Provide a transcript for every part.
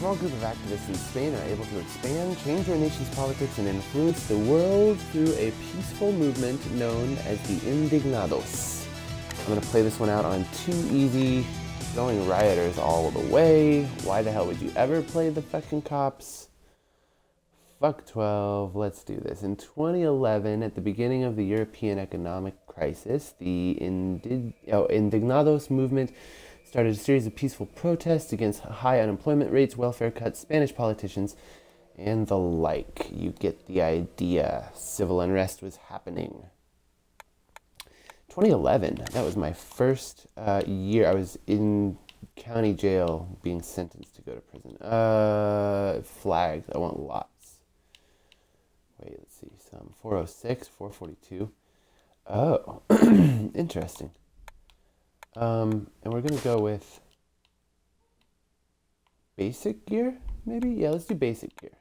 small group of activists in Spain are able to expand, change their nation's politics, and influence the world through a peaceful movement known as the Indignados. I'm gonna play this one out on too easy, going rioters all the way. Why the hell would you ever play the fucking cops? Fuck 12, let's do this. In 2011, at the beginning of the European economic crisis, the Indig- oh, Indignados movement started a series of peaceful protests against high unemployment rates, welfare cuts, Spanish politicians, and the like. You get the idea. Civil unrest was happening. 2011, that was my first uh, year. I was in county jail being sentenced to go to prison. Uh, flags, I want lots. Wait, let's see. Some 406, 442. Oh, interesting. Um, and we're gonna go with basic gear, maybe? Yeah, let's do basic gear.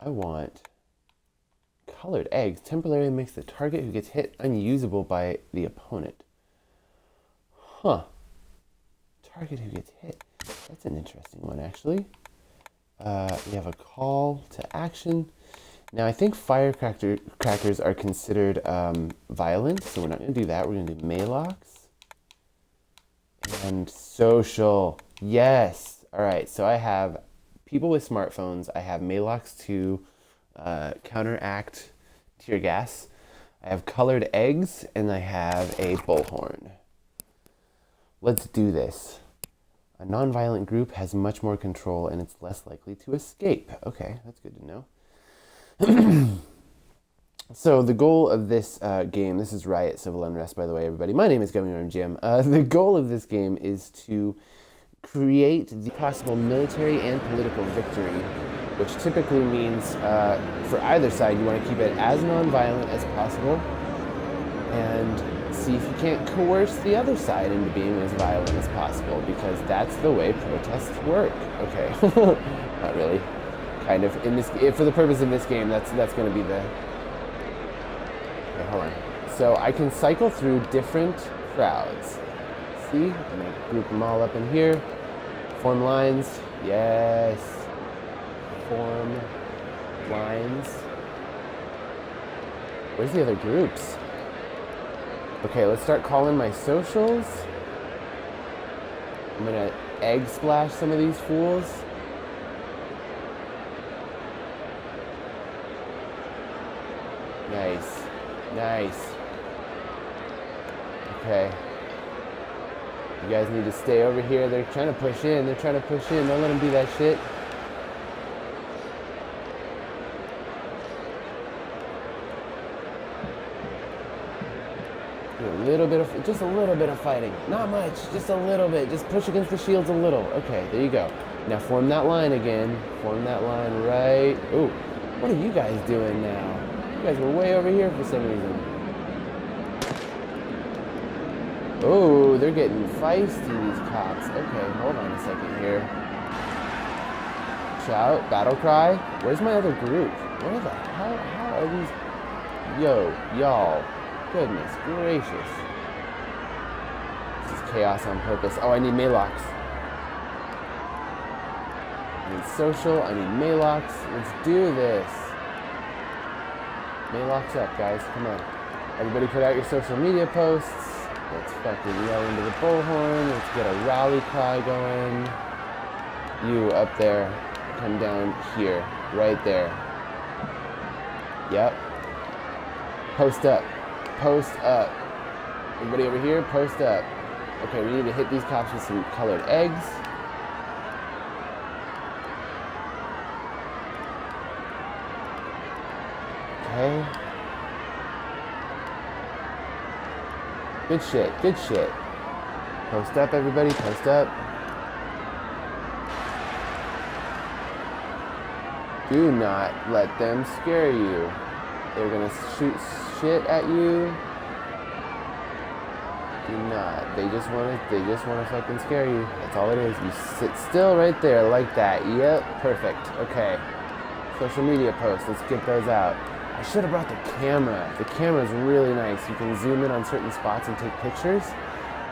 I want colored eggs temporarily makes the target who gets hit unusable by the opponent. Huh. Target who gets hit. That's an interesting one, actually. Uh, we have a call to action. Now, I think firecrackers are considered um, violent, so we're not going to do that. We're going to do Maalox. And social. Yes. All right. So I have people with smartphones. I have Maalox to uh, counteract tear gas. I have colored eggs and I have a bullhorn. Let's do this. A nonviolent group has much more control and it's less likely to escape. Okay, that's good to know. So the goal of this uh, game, this is Riot Civil Unrest, by the way, everybody. My name is Gummy Worm Jim. Uh, the goal of this game is to create the possible military and political victory, which typically means uh, for either side, you want to keep it as nonviolent as possible and see if you can't coerce the other side into being as violent as possible, because that's the way protests work. Okay, not really. Kind of in this, for the purpose of this game, that's that's going to be the Hold on. So I can cycle through different crowds. See? I'm gonna group them all up in here. Form lines. Yes. Form lines. Where's the other groups? Okay, let's start calling my socials. I'm gonna egg splash some of these fools. Nice. Nice. Okay. You guys need to stay over here. They're trying to push in. They're trying to push in. Don't let them do that shit. A little bit of, just a little bit of fighting. Not much, just a little bit. Just push against the shields a little. Okay, there you go. Now form that line again. Form that line right. Ooh, what are you guys doing now? Guys were way over here for some reason. Oh, they're getting feisty, these cops. Okay, hold on a second here. Shout, battle cry. Where's my other group? Where the hell? How are these? Yo, y'all. Goodness gracious. This is chaos on purpose. Oh, I need Maalox. I need social. I need Maalox. Let's do this. Maalox up, guys. Come on. Everybody put out your social media posts. Let's fucking yell into the bullhorn. Let's get a rally cry going. You up there. Come down here. Right there. Yep. Post up. Post up. Everybody over here, post up. Okay, we need to hit these cops with some colored eggs. Okay. Good shit, good shit. Post up, everybody, post up. Do not let them scare you. They're gonna shoot shit at you. Do not. They just wanna they just wanna fucking scare you. That's all it is. You sit still right there like that. Yep, perfect. Okay. Social media posts, let's get those out. I should have brought the camera. The camera is really nice. You can zoom in on certain spots and take pictures,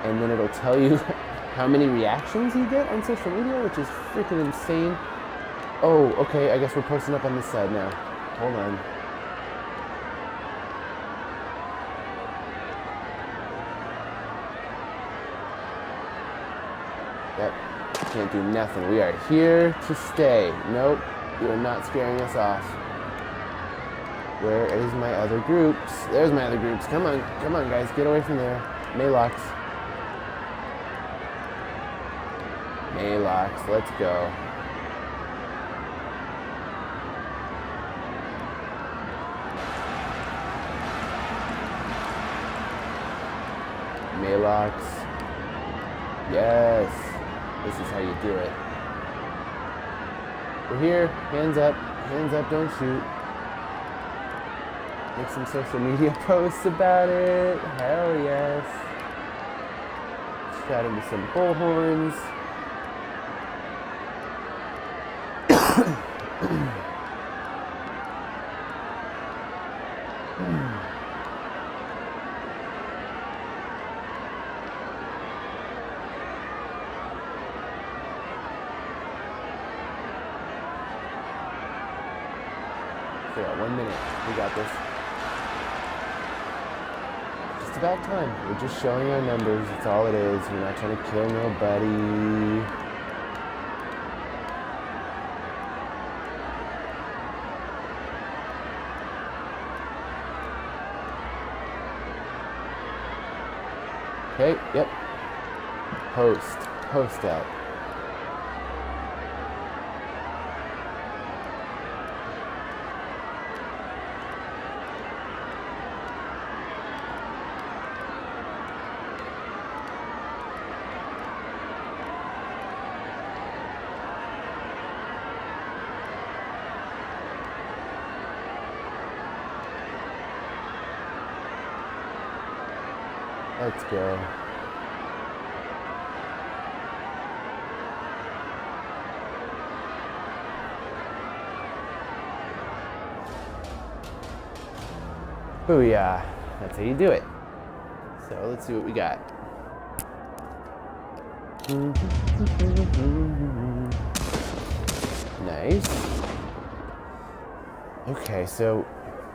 and then it'll tell you how many reactions you get on social media, which is freaking insane. Oh, okay, I guess we're posting up on this side now. Hold on. Yep, can't do nothing. We are here to stay. Nope, you are not scaring us off. Where is my other groups? There's my other groups. Come on, come on, guys, get away from there. Maalox. Maalox, let's go. Maalox. Yes. This is how you do it. We're here. Hands up. Hands up. Don't shoot. Make some social media posts about it. Hell yes. Shout into some bullhorns. So one minute. We got this. About time. We're just showing our numbers. That's all it is. We're not trying to kill nobody. Okay, yep. Post. Post out. Let's go. Booyah. That's how you do it. So let's see what we got. Nice. Okay, so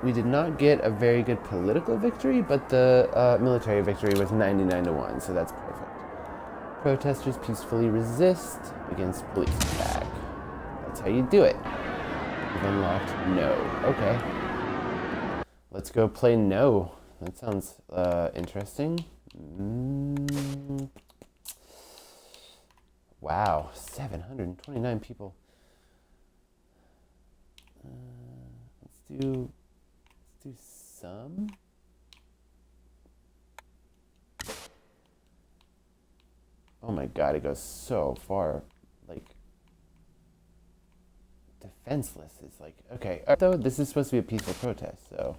we did not get a very good political victory, but the uh, military victory was 99 to 1, so that's perfect. Protesters peacefully resist against police attack. That's how you do it. You've unlocked no. Okay. Let's go play no. That sounds uh, interesting. Mm. Wow, 729 people. Uh, let's do do some. Oh my god, it goes so far. Like defenseless. It's like okay. Though this is supposed to be a peaceful protest, so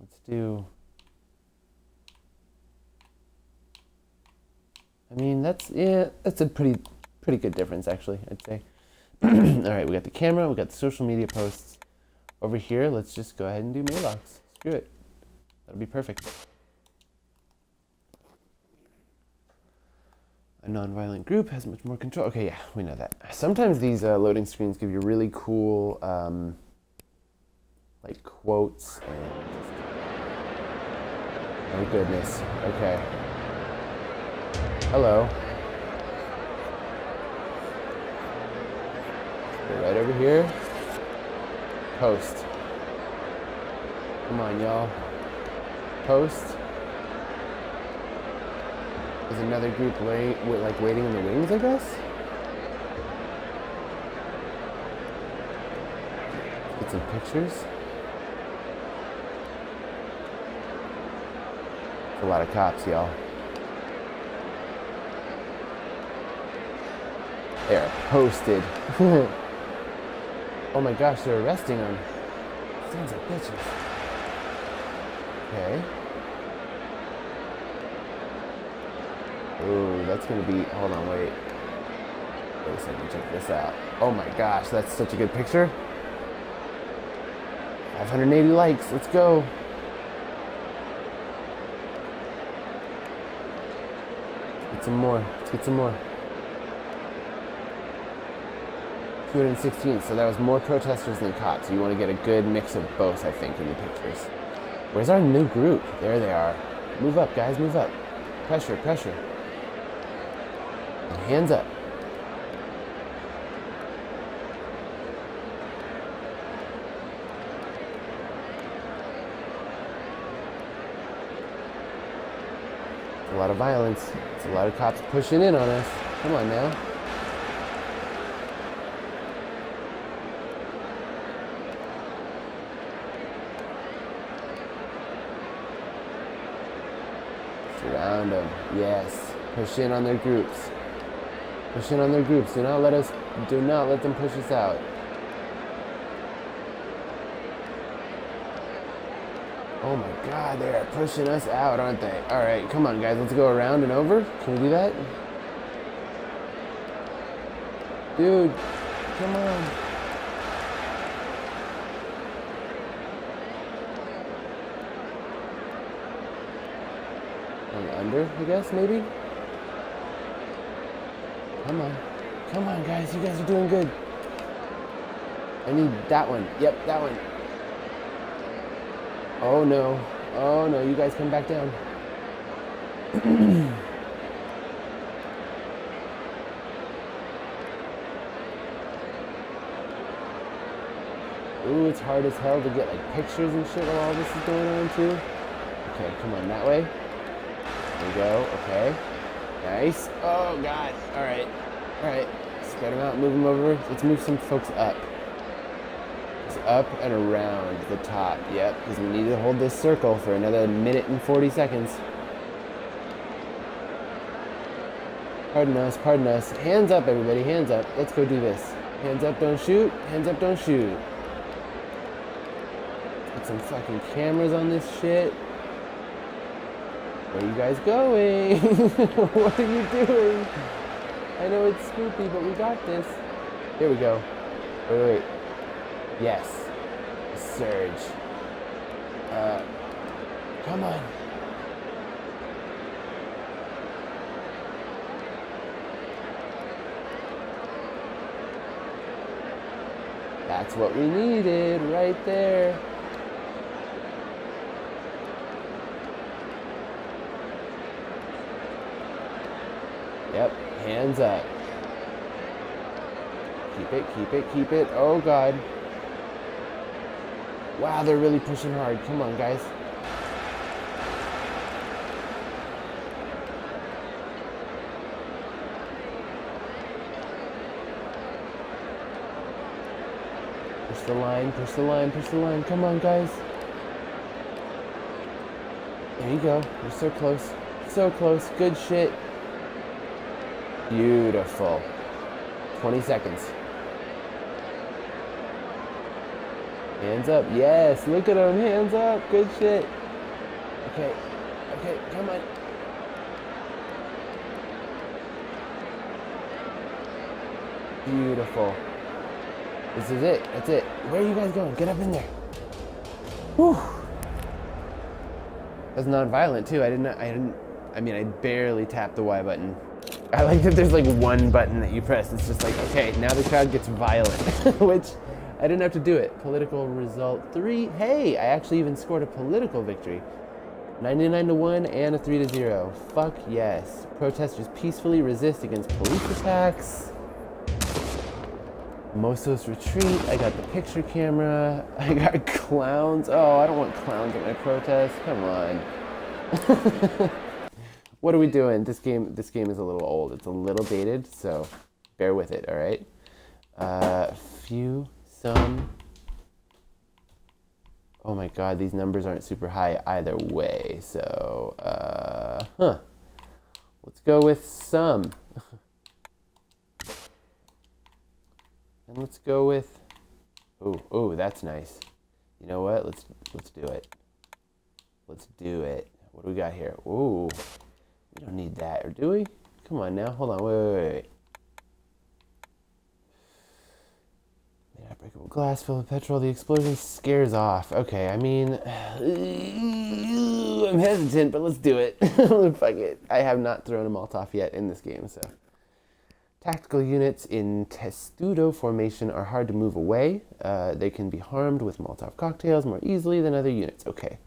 let's do I mean, that's yeah, that's a pretty pretty good difference actually, I'd say. All right, we got the camera, we got the social media posts. Over here, let's just go ahead and do Maalox. Screw it. That'll be perfect. A non-violent group has much more control. Okay, yeah, we know that. Sometimes these uh, loading screens give you really cool, um, like quotes and. Oh goodness. Okay. Hello. Right over here. Post. Come on, y'all. Post. There's another group wait, like waiting in the wings, I guess. Get some pictures. It's a lot of cops, y'all. They're posted. oh my gosh, they're arresting them. Sons of bitches. Okay. Ooh, that's gonna be. Hold on, wait. Wait a second, check this out. Oh my gosh, that's such a good picture. 580 likes. Let's go. Get some more. Let's get some more. 216. So that was more protesters than cops. You want to get a good mix of both, I think, in the pictures. Where's our new group? There they are. Move up, guys. Move up. Pressure, pressure. And hands up. It's a lot of violence. It's a lot of cops pushing in on us. Come on now. Them. Yes. Push in on their groups. Push in on their groups. Do not let us. Do not let them push us out. Oh my God, they are pushing us out, aren't they? All right, come on, guys. Let's go around and over. Can we do that? Dude, come on. On under, I guess, maybe? Come on. Come on, guys. You guys are doing good. I need that one. Yep, that one. Oh, no. Oh, no. You guys come back down. Ooh, it's hard as hell to get like pictures and shit while all this is going on too. Okay, come on, that way. There we go. Okay. Nice. Oh god. All right. All right. Spread them out. Move them over. Let's move some folks up. It's up and around the top. Yep. Because we need to hold this circle for another minute and 40 seconds. Pardon us. Pardon us. Hands up, everybody. Hands up. Let's go do this. Hands up. Don't shoot. Hands up. Don't shoot. Put some fucking cameras on this shit. Where are you guys going? what are you doing? I know it's spooky, but we got this. Here we go. Wait, wait. Yes. Surge. Uh, come on. That's what we needed right there. Yep, hands up. Keep it, keep it, keep it. Oh, God. Wow, they're really pushing hard. Come on, guys. Push the line, push the line, push the line. Come on, guys. There you go. You're so close. So close. Good shit. Beautiful. 20 seconds. Hands up. Yes, look at them. Hands up. Good shit. Okay. Okay, come on. Beautiful. This is it. That's it. Where are you guys going? Get up in there. Whew. That's non-violent too. I didn't. I didn't. I mean, I barely tapped the Y button. I like that there's like one button that you press. It's just like, okay, now the crowd gets violent, which I didn't have to do it. Political result three. Hey, I actually even scored a political victory. 99 to 1 and a 3 to 0. Fuck yes. Protesters peacefully resist against police attacks. Mossos retreat. I got the picture camera. I got clowns. Oh, I don't want clowns at my protest. Come on. what are we doing? This game this game is a little old. It's a little dated, so bear with it, all right? Uh, few, some. Oh my god, these numbers aren't super high either way. So, uh, huh. Let's go with some. and let's go with Oh, oh, that's nice. You know what? Let's let's do it. Let's do it. What do we got here? Ooh. We don't need that, or do we? Come on now. Hold on. Wait, wait, wait. Breakable glass filled with petrol. The explosion scares off. Okay, I mean, I'm hesitant, but let's do it. Fuck it. I have not thrown a Molotov yet in this game, so. Tactical units in testudo formation are hard to move away. Uh, they can be harmed with Molotov cocktails more easily than other units. Okay.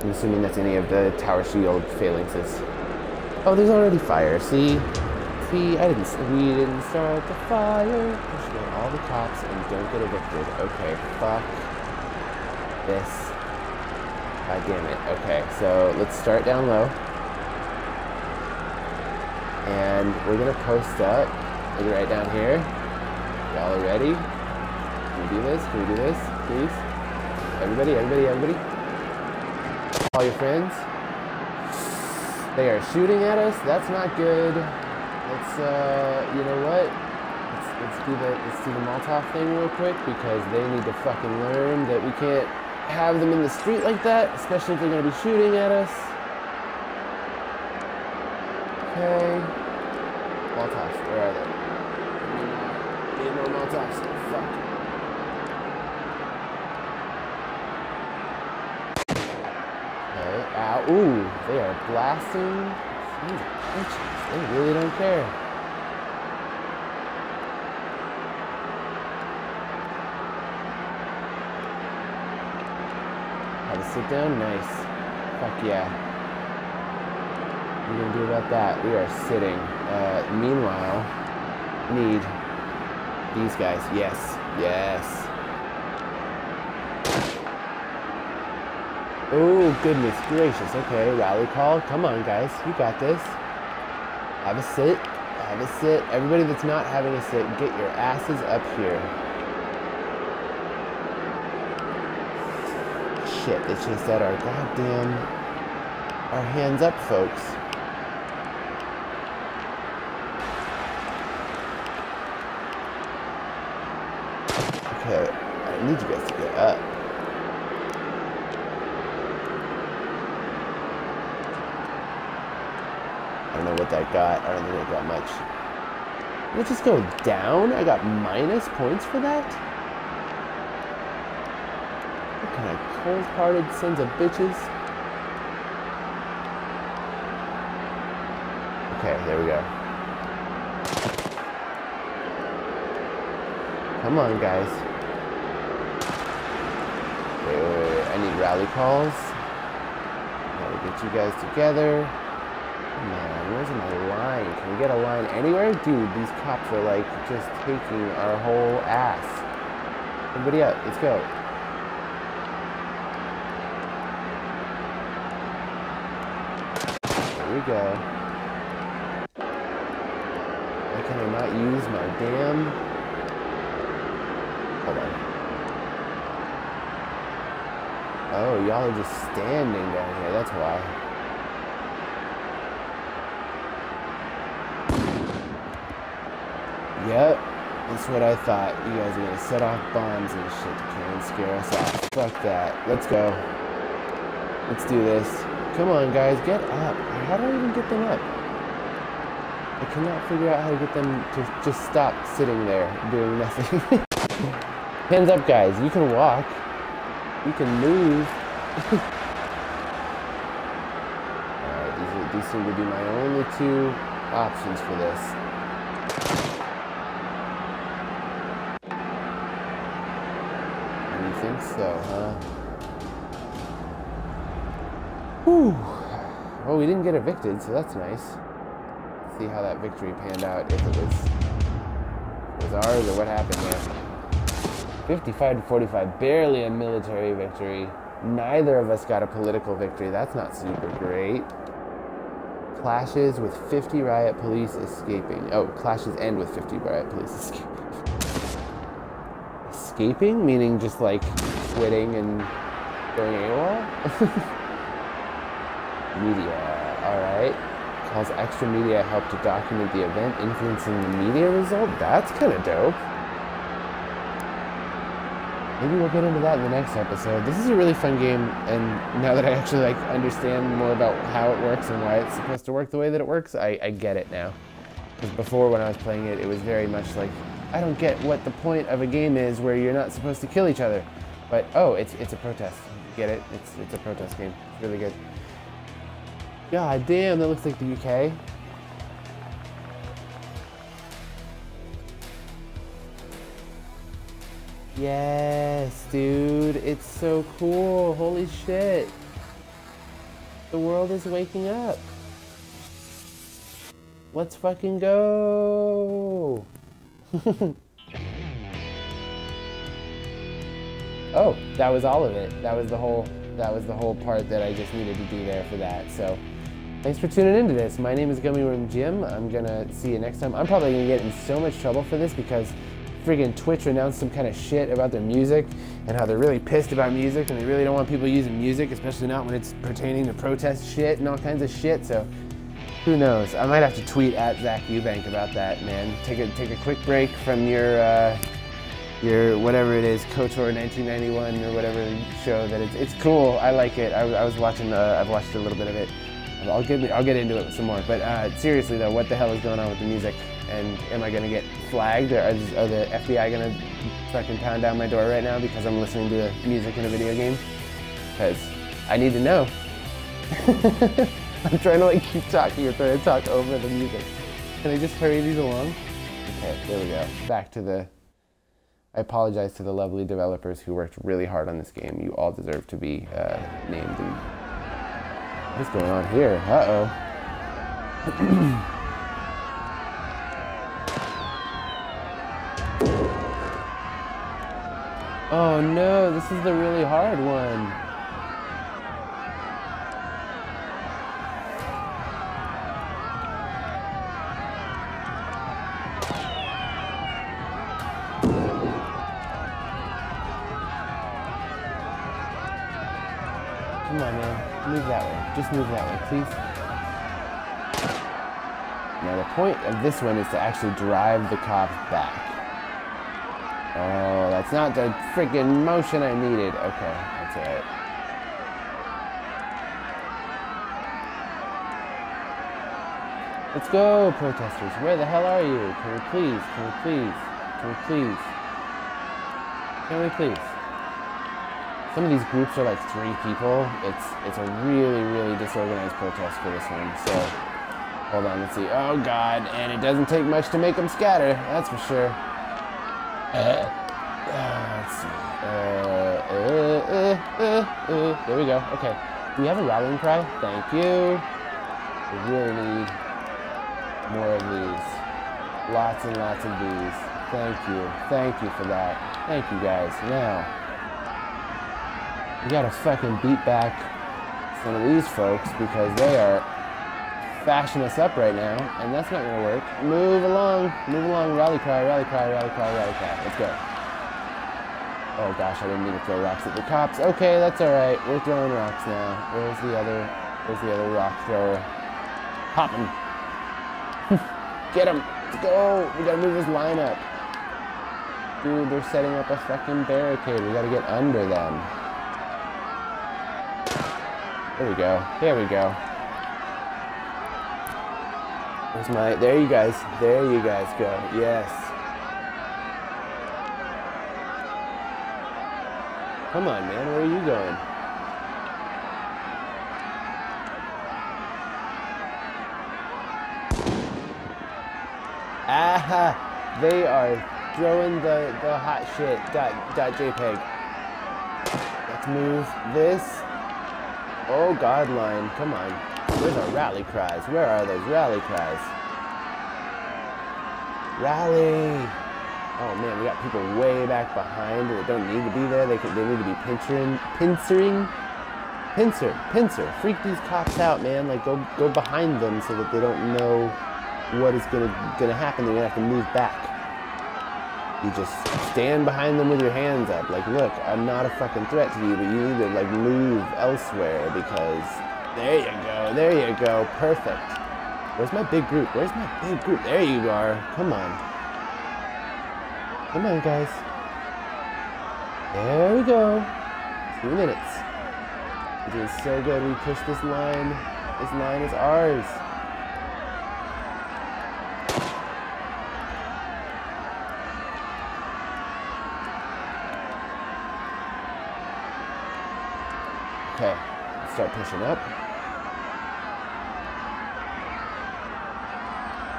I'm assuming that's any of the tower shield phalanxes. Oh, there's already fire. See? See, I didn't. We didn't start the fire. Push away all the cops and don't get evicted. Okay, fuck this. God damn it. Okay, so let's start down low. And we're gonna post up. Maybe right down here. Y'all are ready? Can we do this? Can we do this? Please? Everybody, everybody, everybody. All your friends. They are shooting at us. That's not good. Let's, uh, you know what? Let's, let's do the let's do the Molotov thing real quick because they need to fucking learn that we can't have them in the street like that, especially if they're gonna be shooting at us. Okay. Molotovs, where are they? Need more Molotovs. Fuck. Okay. Ow. Ooh, they are blasting. They really don't care. Have to sit down? Nice. Fuck yeah. What are you gonna do about that? We are sitting. Uh, meanwhile, need these guys. Yes, yes. Oh, goodness gracious. Okay, rally call. Come on, guys. You got this. Have a sit. Have a sit. Everybody that's not having a sit, get your asses up here. Shit, they chased out our goddamn... Our hands up, folks. Okay, I need you guys to get up. I don't know what that got. I don't think it got much. It just go down? I got minus points for that? What kind of cold-hearted sons of bitches? Okay, there we go. Come on, guys. Wait, wait, wait. I need rally calls. Gotta get you guys together. Man, where's my line? Can we get a line anywhere? Dude, these cops are like just taking our whole ass. Everybody up, let's go. There we go. Why can I not use my damn... Hold on. Oh, y'all are just standing down here, that's why. Yep, that's what I thought. You guys are gonna set off bombs and shit to try and scare us off. Fuck that. Let's go. Let's do this. Come on, guys, get up. How do I even get them up? I cannot figure out how to get them to just stop sitting there doing nothing. Hands up, guys. You can walk. You can move. Alright, these, these seem to be my only two options for this. You think so, huh? Whew. Well, we didn't get evicted, so that's nice. Let's see how that victory panned out, if it was, was ours or what happened there. 55 to 45, barely a military victory. Neither of us got a political victory. That's not super great. Clashes with 50 riot police escaping. Oh, clashes end with 50 riot police escaping escaping, meaning just like quitting and going AWOL. media, alright. Calls extra media help to document the event, influencing the media result. That's kind of dope. Maybe we'll get into that in the next episode. This is a really fun game, and now that I actually like understand more about how it works and why it's supposed to work the way that it works, I, I get it now. Because before, when I was playing it, it was very much like I don't get what the point of a game is where you're not supposed to kill each other. But oh, it's it's a protest. Get it? It's it's a protest game. It's really good. God damn, that looks like the UK. Yes, dude. It's so cool. Holy shit. The world is waking up. Let's fucking go. oh, that was all of it. That was the whole that was the whole part that I just needed to do there for that. So thanks for tuning into this. My name is Gummy Worm Jim. I'm gonna see you next time. I'm probably gonna get in so much trouble for this because friggin' Twitch announced some kind of shit about their music and how they're really pissed about music and they really don't want people using music, especially not when it's pertaining to protest shit and all kinds of shit. So who knows? I might have to tweet at Zach Eubank about that, man. Take a take a quick break from your uh, your whatever it is, KOTOR 1991 or whatever show that it's it's cool. I like it. I, I was watching. Uh, I've watched a little bit of it. I'll get I'll get into it some more. But uh, seriously though, what the hell is going on with the music? And am I gonna get flagged? Or are, are the FBI gonna fucking pound down my door right now because I'm listening to the music in a video game? Because I need to know. I'm trying to like keep talking or trying to talk over the music. Can I just hurry these along? Okay, there we go. Back to the. I apologize to the lovely developers who worked really hard on this game. You all deserve to be uh, named. And what is going on here? Uh oh. Oh no, this is the really hard one. Move that way, please. Now, the point of this one is to actually drive the cops back. Oh, that's not the freaking motion I needed. Okay, that's alright. Let's go, protesters. Where the hell are you? Can we please? Can we please? Can we please? Can we please? Some of these groups are like three people. It's it's a really, really disorganized protest for this one. So, hold on, let's see. Oh, God. And it doesn't take much to make them scatter. That's for sure. Uh, uh let's see. Uh, uh, uh, there we go. Okay. Do we have a rallying cry? Thank you. We really need more of these. Lots and lots of these. Thank you. Thank you for that. Thank you guys. Now, we gotta fucking beat back some of these folks because they are fashion us up right now, and that's not gonna work. Move along, move along, rally cry, rally cry, rally cry, rally cry. Let's go. Oh gosh, I didn't mean to throw rocks at the cops. Okay, that's alright. We're throwing rocks now. Where's the other, where's the other rock thrower? Hopping. Get him. Let's go. We gotta move his line up. Dude, they're setting up a fucking barricade. We gotta get under them. There we go. There we go. There's my, there you guys, there you guys go, yes. Come on, man, where are you going? Ah, they are throwing the, the hot shit dot, dot JPEG. Let's move this. Oh, God line, come on. Where's our rally cries? Where are those rally cries? Rally! Oh man, we got people way back behind that don't need to be there. They they need to be pincering, pincering, pincer, pincer. Freak these cops out, man. Like go go behind them so that they don't know what is gonna gonna happen. They're gonna have to move back. You just stand behind them with your hands up. Like, look, I'm not a fucking threat to you, but you need to like move elsewhere because there you go. There you go. Perfect. Where's my big group? Where's my big group? There you are. Come on. Come on, guys. There we go. Two minutes. It is so good. We push this line. This line is ours. Okay, start pushing up.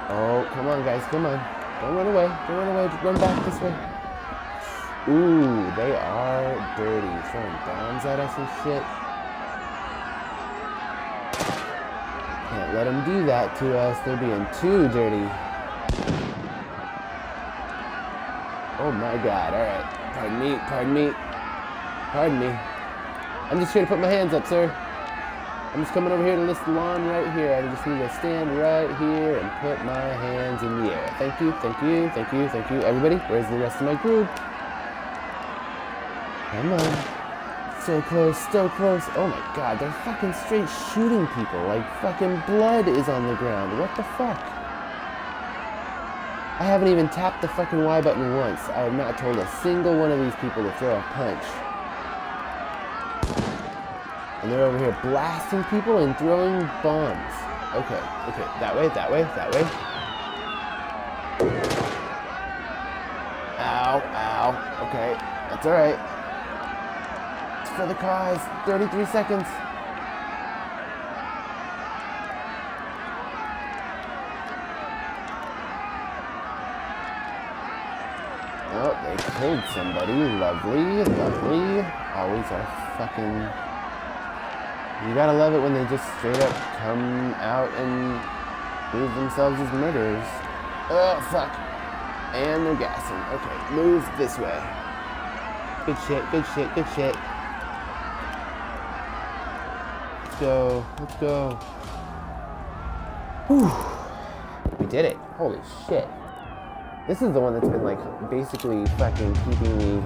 Oh, come on, guys, come on. Don't run away. Don't run away. Just run back this way. Ooh, they are dirty. Throwing bombs at us and shit. Can't let them do that to us. They're being too dirty. Oh my god, alright. Pardon me, pardon me. Pardon me. I'm just here to put my hands up, sir. I'm just coming over here to list lawn right here. I just need to stand right here and put my hands in the air. Thank you, thank you, thank you, thank you. Everybody, where's the rest of my group? Come on. So close, so close. Oh my god, they're fucking straight shooting people. Like fucking blood is on the ground. What the fuck? I haven't even tapped the fucking Y button once. I have not told a single one of these people to throw a punch. And they're over here blasting people and throwing bombs. Okay, okay, that way, that way, that way. Ow, ow. Okay, that's alright. It's for the cause. 33 seconds. Oh, they killed somebody. Lovely, lovely. Always a fucking you gotta love it when they just straight up come out and prove themselves as murderers. Oh, fuck. And they're gassing. Okay, move this way. Good shit, good shit, good shit. Let's go, let's go. Whew. We did it. Holy shit. This is the one that's been like basically fucking keeping me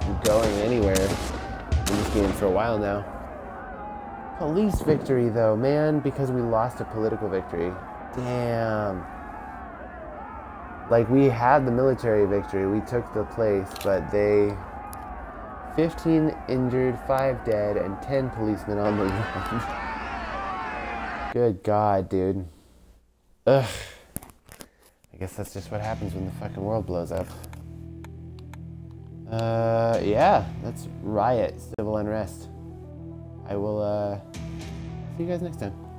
from going anywhere in this game for a while now. Police victory, though, man, because we lost a political victory. Damn. Like, we had the military victory, we took the place, but they. 15 injured, 5 dead, and 10 policemen on the run. Good God, dude. Ugh. I guess that's just what happens when the fucking world blows up. Uh, yeah, that's riot, civil unrest. I will uh, see you guys next time.